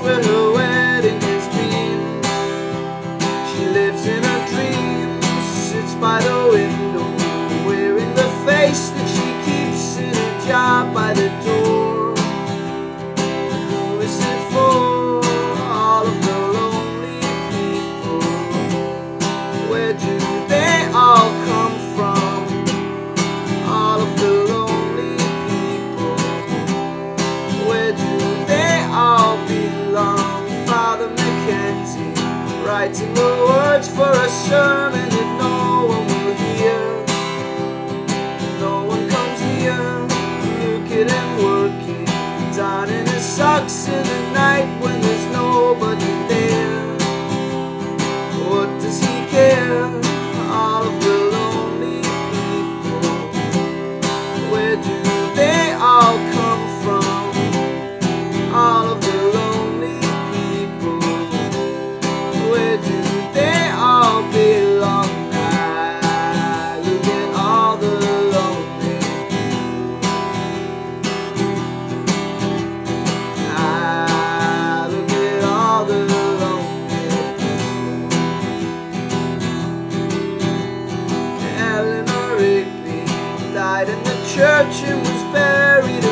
where her wedding has been. She lives in her dreams, sits by the window, wearing the face that she keeps in a jar by the door. Writing the words for a sermon that no one will hear. No one comes. Look at him working, donning his socks in the night when church and was buried